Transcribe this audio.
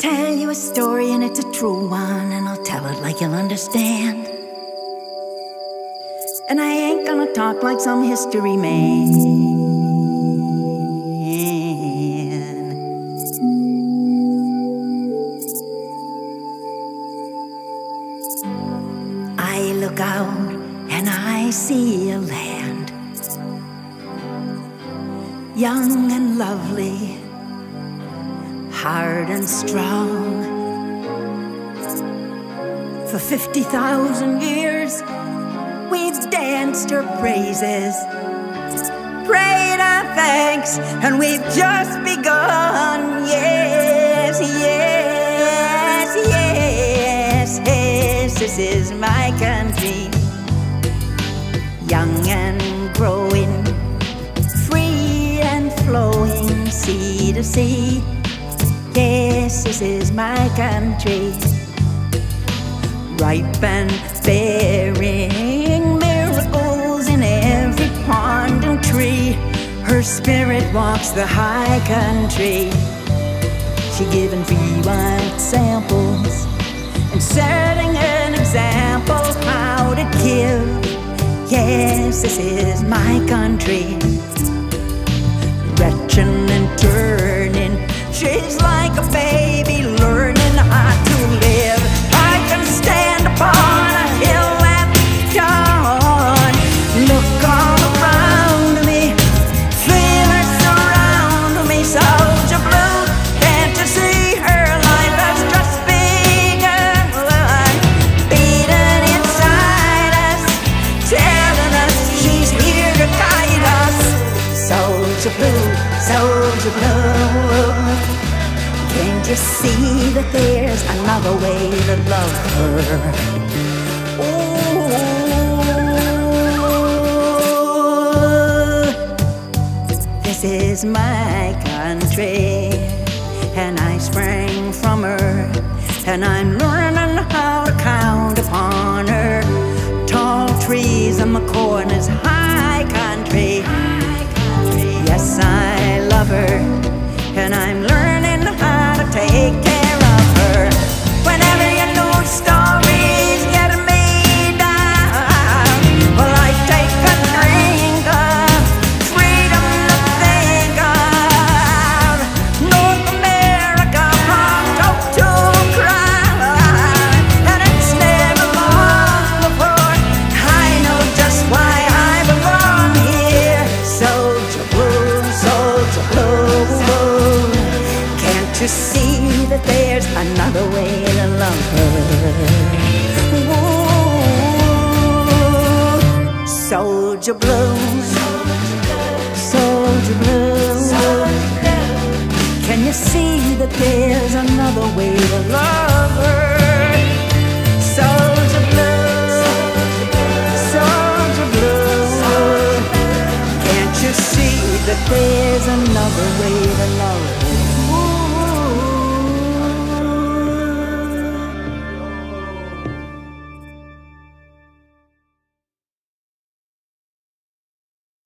tell you a story and it's a true one, and I'll tell it like you'll understand. And I ain't gonna talk like some history man. I look out and I see a land young and lovely, hard and strong. For 50,000 years, we've danced her praises, prayed our thanks, and we've just begun. Yes, yes, yes, yes, this is my country, young and growing, free and flowing, sea to sea. This is my country ripe and bearing miracles in every pond and tree. Her spirit walks the high country. She giving free wine samples and setting an example how to give. Yes, this is my country. Soldier blue, soldier blue. Can't you see that there's another way to love her? Ooh, this is my country, and I sprang from her, and I'm learning how to count upon her. Tall trees in the corners, to see that there's another way to love her. Ooh, soldier blue, soldier blue. Can you see that there's another way to love her? Soldier blue, soldier blue. Can't you see that there's another way to love her?